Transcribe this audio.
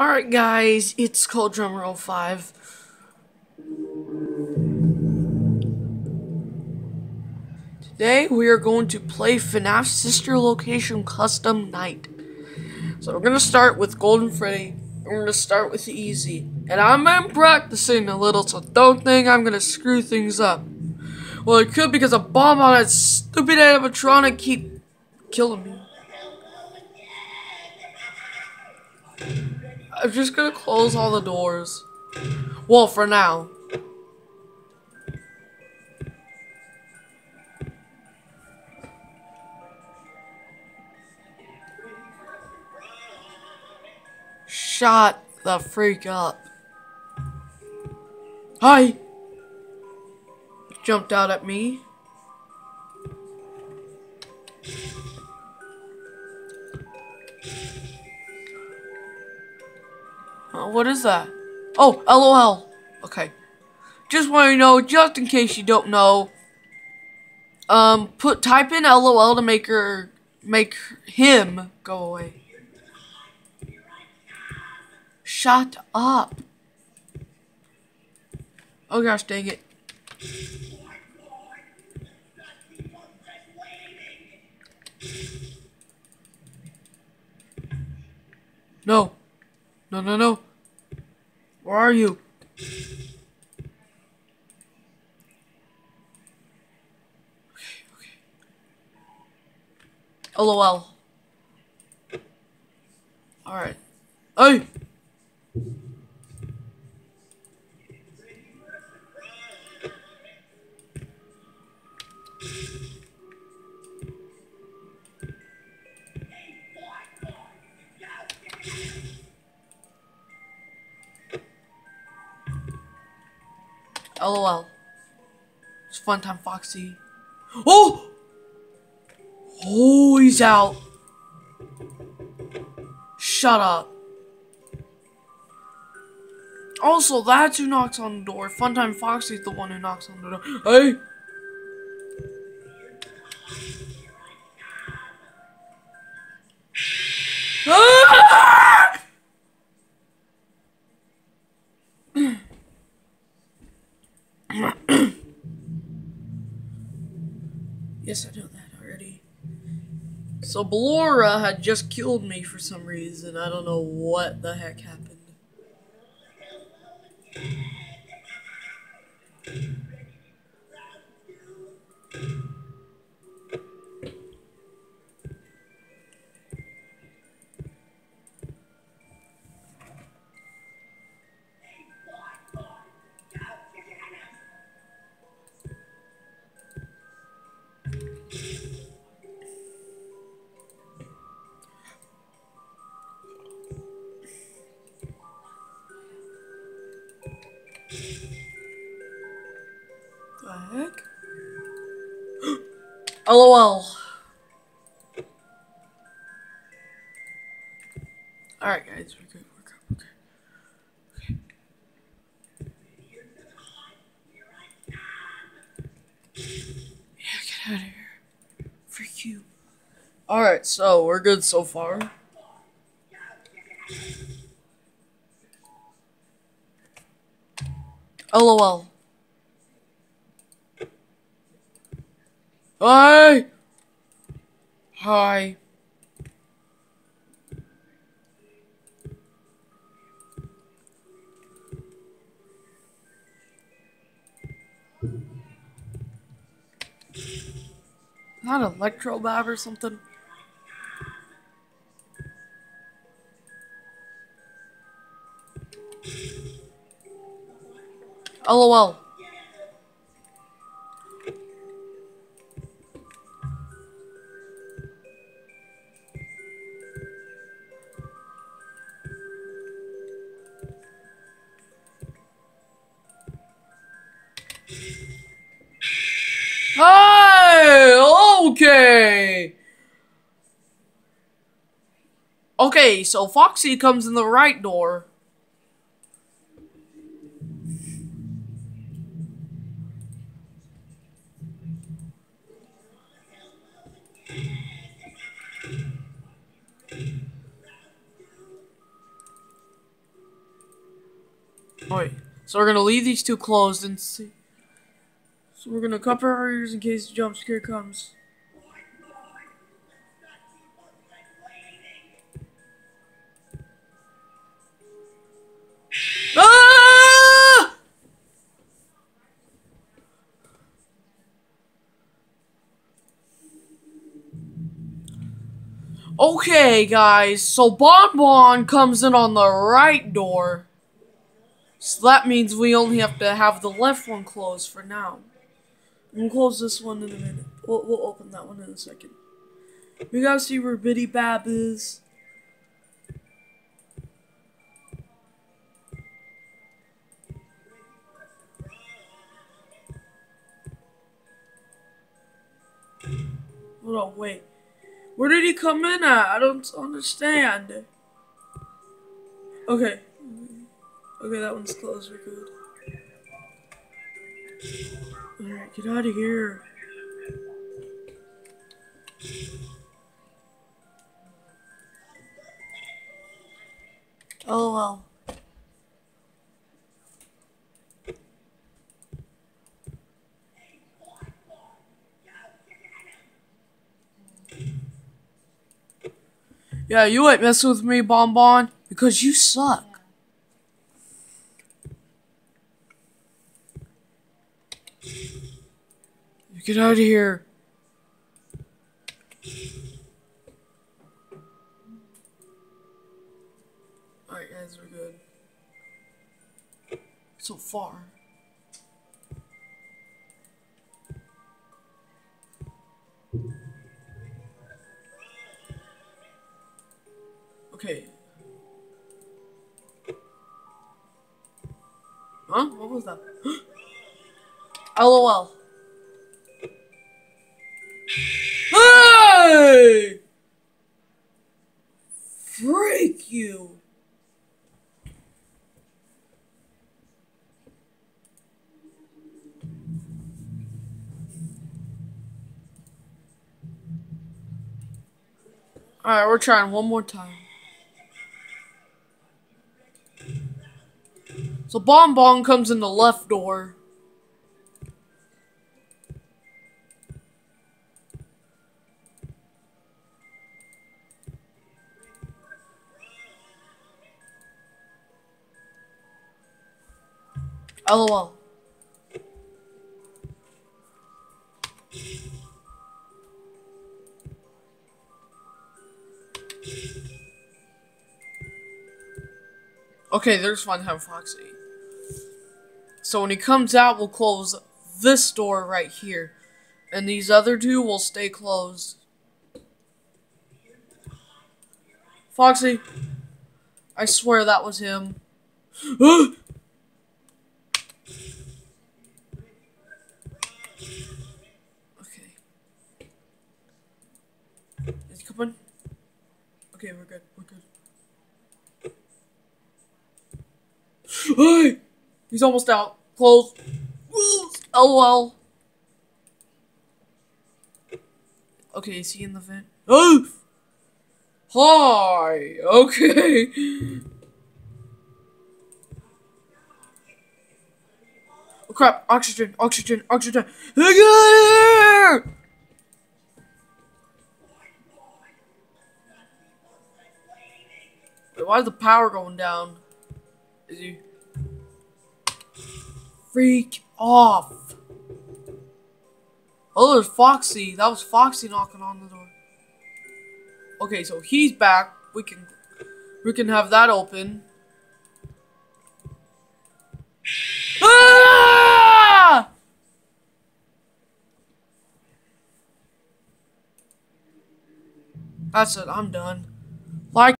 Alright guys, it's called Drumroll 5. Today we are going to play FNAF Sister Location Custom Night. So we're gonna start with Golden Freddy. We're gonna start with easy. And I'm been practicing a little, so don't think I'm gonna screw things up. Well, it could because a Bonbon that stupid animatronic keep killing me. I'm just gonna close all the doors. Well, for now. Shut the freak up. Hi! Jumped out at me. Uh, what is that? Oh, LOL. Okay. Just want to know, just in case you don't know, um, put type in LOL to make her make him go away. Shut up. Oh gosh, dang it. No. No, no, no. Where are you? Okay, okay. LOL. Alright. Hey! LOL. It's fun time, Foxy. Oh! Oh, he's out. Shut up. Also, that's who knocks on the door. Funtime Foxy's the one who knocks on the door. Hey! So Ballora had just killed me for some reason. I don't know what the heck happened. LOL. Alright, guys, we're good. We're good. We're. Okay. Yeah, get out of here. Freak you. Alright, so we're good so far. LOL. Hi. Hi. Not Electrobab or something. LOL. Okay, so Foxy comes in the right door. Alright, so we're gonna leave these two closed and see. So we're gonna cover our ears in case the jump scare comes. Okay, guys, so Bonbon comes in on the right door. So that means we only have to have the left one closed for now. We'll close this one in a minute. We'll, we'll open that one in a second. We gotta see where Bidybab is. Hold on, wait. Where did he come in at? I don't understand. Okay. Okay, that one's closed. We're good. Alright, get out of here. Oh well. Yeah, you ain't messing with me, Bonbon, because you suck. Get out of here. Alright, guys, we're good. So far. Okay. Huh? What was that? LOL. Hey! Freak you! Alright, we're trying one more time. So Bonbon comes in the left door. LOL. Okay, there's Funtime Foxy. So when he comes out, we'll close this door right here. And these other two will stay closed. Foxy. I swear that was him. okay. Is he coming? Okay, we're good. We're good. Hey! He's almost out. Close. LOL. Oh, okay, is he in the vent? Oh! Hi! Okay. Oh crap, oxygen, oxygen, oxygen. Get here! Wait, why is the power going down? Is he... Freak off! Oh, there's Foxy. That was Foxy knocking on the door. Okay, so he's back. We can we can have that open. Ah! That's it. I'm done. Like